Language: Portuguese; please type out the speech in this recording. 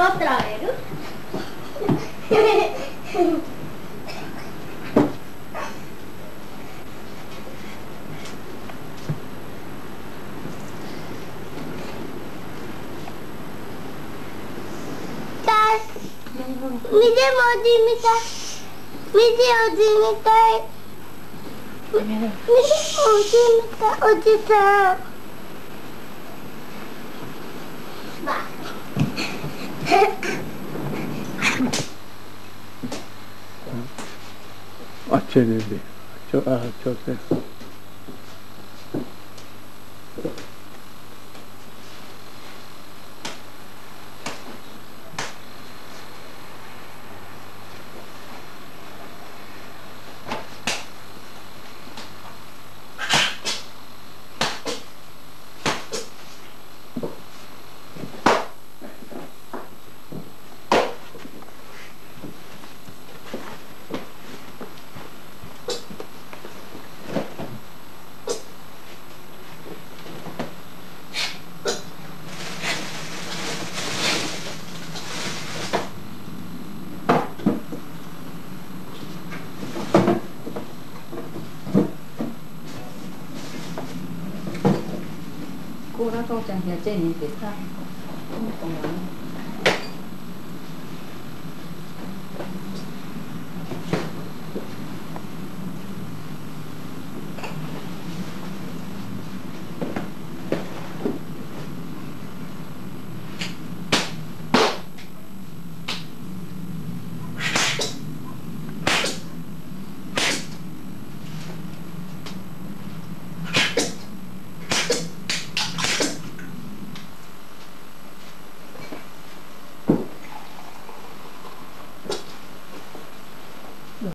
a traer. Tak. Widzę młody mi tak. Widzę młody mi tak. Widzę młody mi tak. Młody tak. Aç elini. Çok, ah, çok 久，咱讲真正这年纪较，嗯，当然。